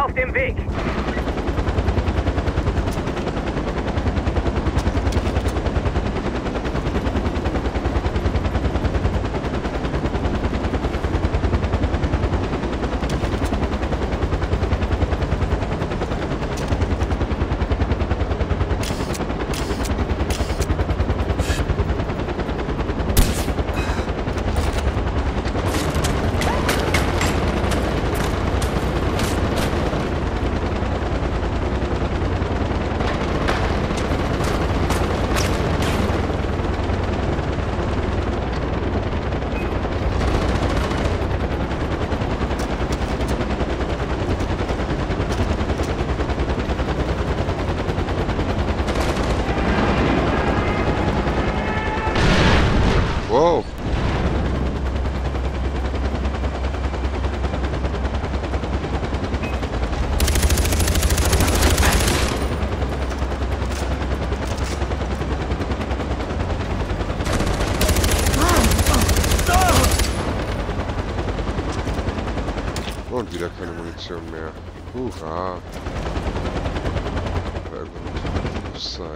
auf dem Weg. Wow. Und wieder keine Munition mehr. Hurra. Muss sein.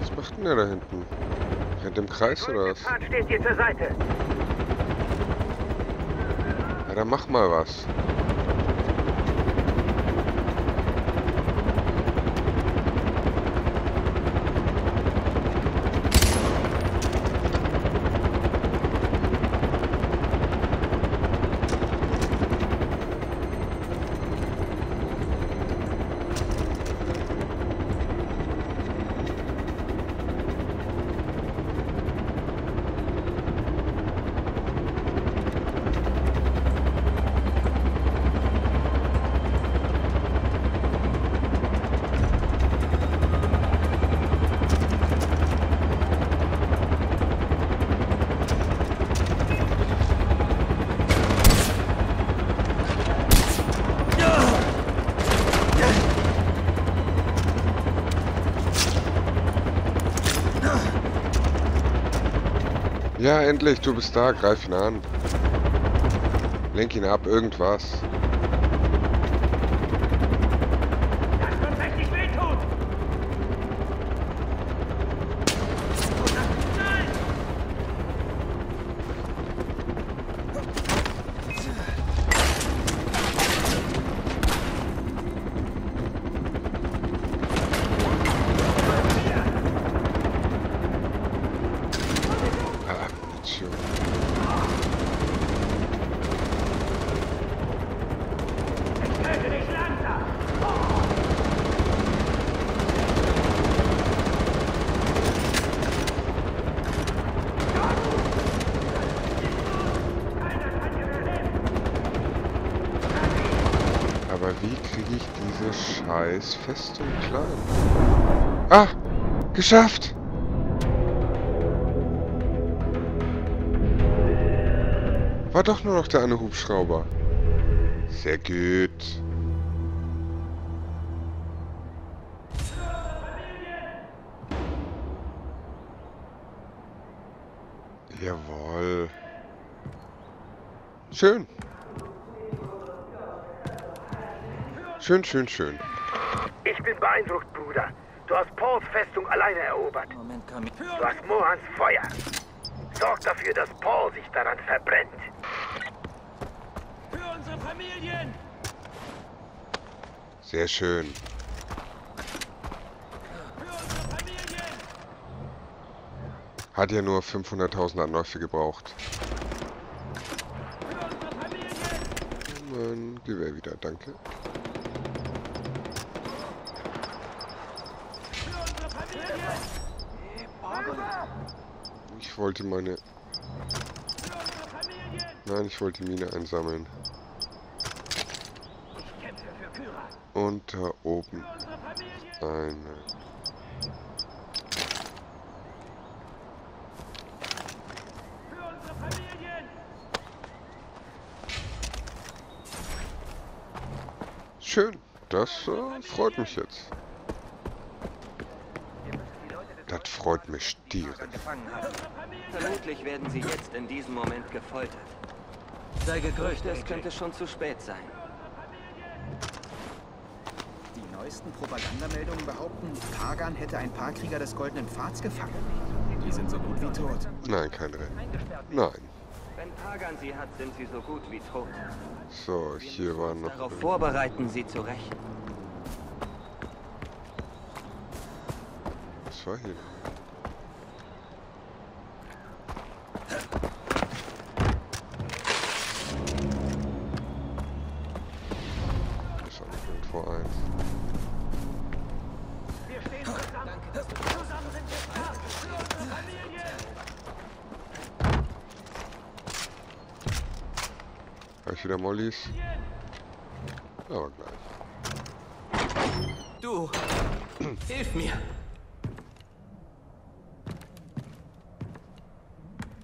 Was macht denn der da hinten? Rennt im Kreis oder was? Steht dir zur Seite. Dann mach mal was. Ja, endlich, du bist da, greif ihn an. Lenk ihn ab, irgendwas. Das wird richtig wehtun. Nein! Ah, Munition. Töte dich langsam. Aber wie kriege ich diese scheiß Festung klar? Ah! Geschafft! War doch nur noch der eine Hubschrauber. Sehr gut. Jawohl. Schön. Schön, schön, schön. Ich bin beeindruckt, Bruder. Du hast Pauls Festung alleine erobert. Moment, Kami. Du hast Mohans Feuer. Sorg dafür, dass Paul sich daran verbrennt. Für unsere Familien! Sehr schön. Für unsere Familien! Hat ja nur 500.000 Anläufe gebraucht. Für unsere Familien! Mein Gewehr wieder, danke. Ich wollte meine... Nein, ich wollte die Mine einsammeln. Und da oben eine. Schön. Das äh, freut mich jetzt. Das freut mich haben. Vermutlich werden sie jetzt in diesem Moment gefoltert. Sei gegrüßt, es könnte schon zu spät sein. Die neuesten Propagandameldungen behaupten, Kagan hätte ein paar Krieger des Goldenen Pfads gefangen. Die sind so gut wie tot. Nein, kein Rennen. Nein. Wenn Pagan sie hat, sind sie so gut wie tot. So, hier war noch... Darauf vorbereiten, sie zu rächen. Was war hier? Habe ich wieder Mollys? Aber gleich. Du! Hilf mir!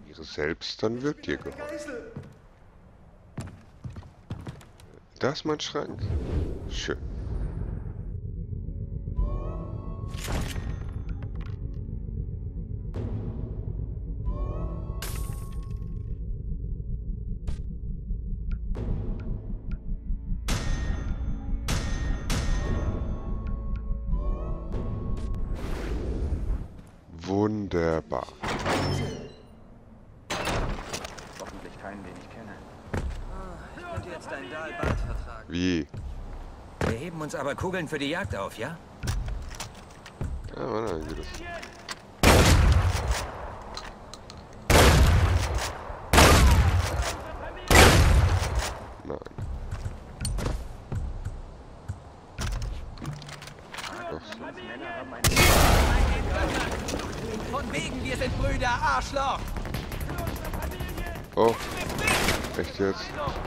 Ihre selbst, dann wird dir geholfen. Da ist mein Schrank. Schön. Wunderbar. Hoffentlich keinen, den ich kenne. Ich könnte jetzt deinen Dahlbart vertragen. Wie? Wir heben uns aber Kugeln für die Jagd auf, ja? Ja, warte, wie geht das? Nein. Doch so. Von wegen, Brüder, Arschloch! Oh. Echt jetzt?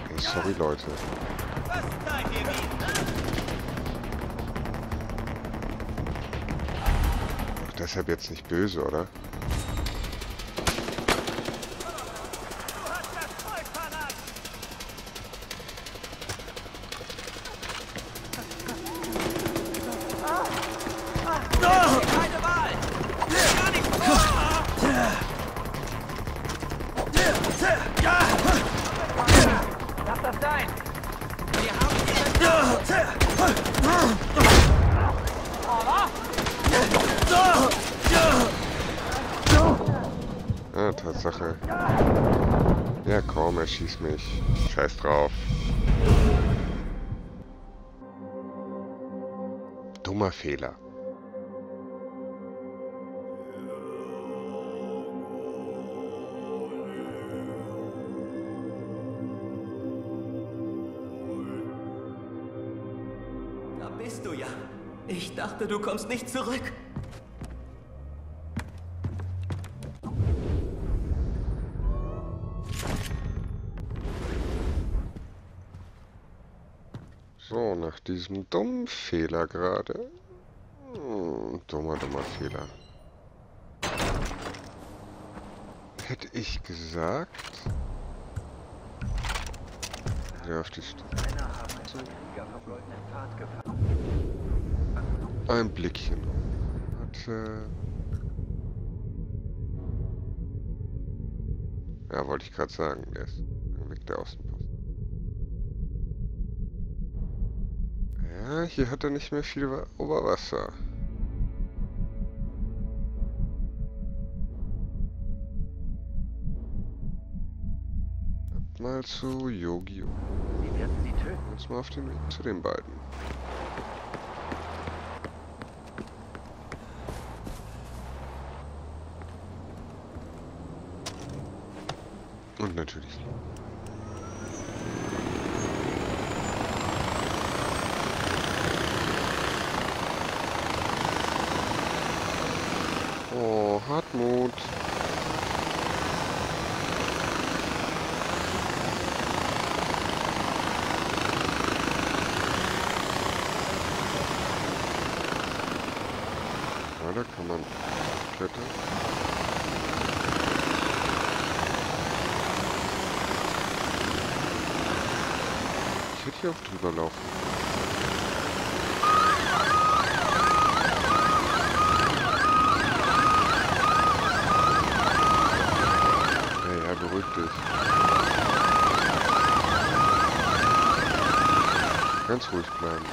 Ey, sorry, Leute. Ach, deshalb jetzt nicht böse, oder? Keine Wahl! Gar nicht Lass das sein! Wir haben Ah, Tatsache. Ja, komm, er schießt mich. Scheiß drauf. Dummer Fehler. Da bist du ja. Ich dachte, du kommst nicht zurück. So, nach diesem dummen Fehler gerade. Hm, dummer, dummer Fehler. Hätte ich gesagt. Ja, auf die Stu Männer haben einen Krieger vom goldenen Pfad gefangen. Ein Blickchen. Warte. Ja, wollte ich gerade sagen. Der ist weg der Außenpost. Ja, hier hat er nicht mehr viel Wa- Oberwasser. Ab mal zu Yogi. Sie werden sie töten. Jetzt mal auf den Weg zu den beiden. Und natürlich. Oh, Hartmut. Ja, da kann man klettern. Ich würde hier auch drüber laufen. vorsichtig. Ganz ruhig bleiben.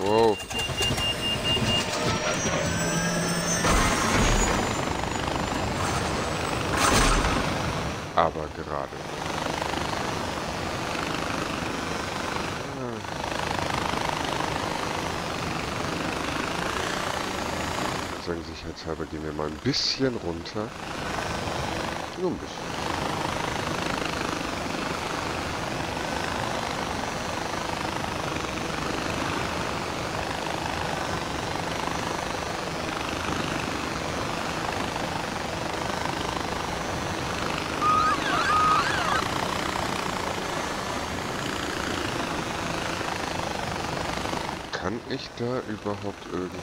Wow. Aber gerade. Sagen, sicherheitshalber gehen wir mal ein bisschen runter. Nur ein bisschen. Kann ich da überhaupt irgendwie...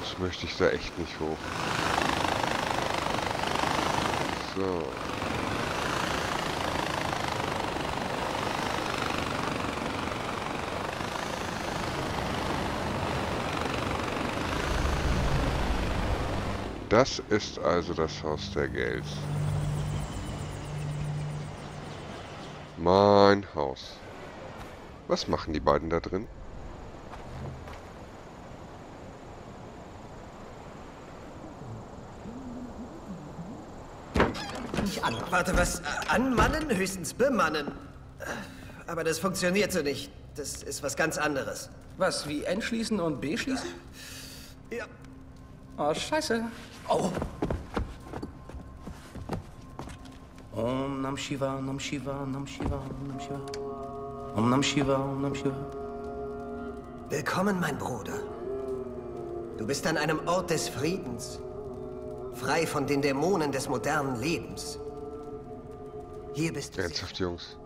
Das möchte ich da echt nicht hoch. So. Das ist also das Haus der Gels. Mein Haus. Was machen die beiden da drin? Nicht an. Warte, was? Anmannen? Höchstens bemannen. Aber das funktioniert so nicht. Das ist was ganz anderes. Was, wie N schließen und B schließen? Ja. Oh, scheiße. Oh. Om Nam Shiva, Nam Shiva, Nam Shiva, Nam Shiva. Om Nam Shiva, Om Nam Shiva. Willkommen, mein Bruder. Du bist an einem Ort des Friedens. Frei von den Dämonen des modernen Lebens. Hier bist du. Ernsthaft, Jungs.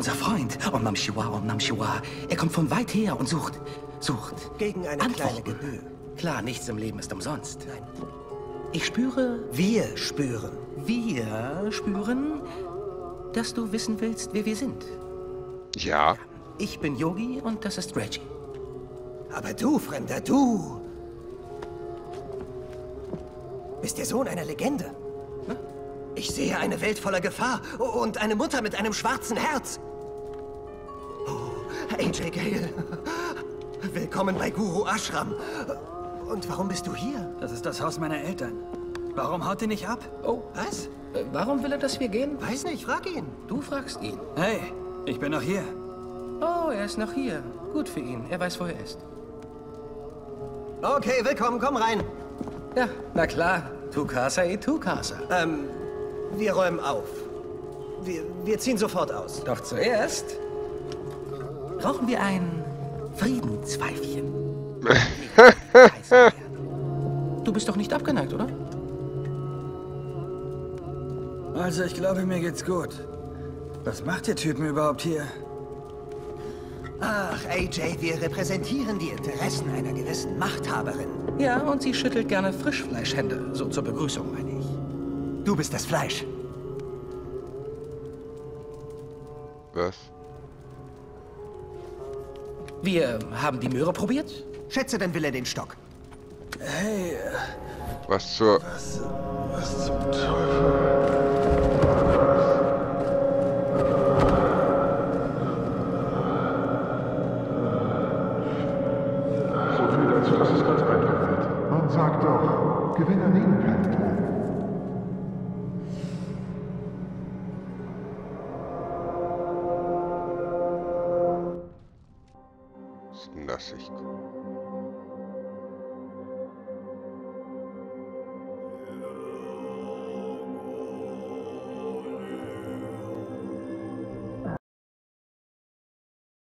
Unser Freund, Om Nam Shiva, Om Nam Shiva. Er kommt von weit her und sucht, sucht. Gegen eine kleine Antworten. Gebühr. Klar, nichts im Leben ist umsonst. Nein. Ich spüre, Wir spüren. wir spüren, dass du wissen willst, wer wir sind. Ja, Ich bin Yogi und das ist Reggie. Aber du, Fremder, du. Bist der Sohn einer Legende. Ich sehe eine Welt voller Gefahr und eine Mutter mit einem schwarzen Herz. Oh, AJ Gale. Willkommen bei Guru Ashram. Und warum bist du hier? Das ist das Haus meiner Eltern. Warum haut ihr nicht ab? Oh, Was? äh, warum will er, dass wir gehen? Weiß nicht, frag ihn. Du fragst ihn. Hey, ich bin noch hier. Oh, er ist noch hier. Gut für ihn. Er weiß, wo er ist. Okay, willkommen, komm rein. Ja, na klar. Tu casa e tu casa. Ähm, wir räumen auf. Wir, wir ziehen sofort aus. Doch zuerst brauchen wir ein Friedenspfeifchen. du bist doch nicht abgeneigt, oder? Also, ich glaube, mir geht's gut. Was macht ihr Typen überhaupt hier? Ach, AJ, wir repräsentieren die Interessen einer gewissen Machthaberin. Ja, und sie schüttelt gerne Frischfleischhände. So zur Begrüßung, meine ich. Du bist das Fleisch. was? Wir haben die Möhre probiert. Schätze, dann will er den Stock. Hey, Was zur... Was zum Teufel? So viel dazu, dass es ganz einfach wird. Man sagt doch, Gewinner nehmen keine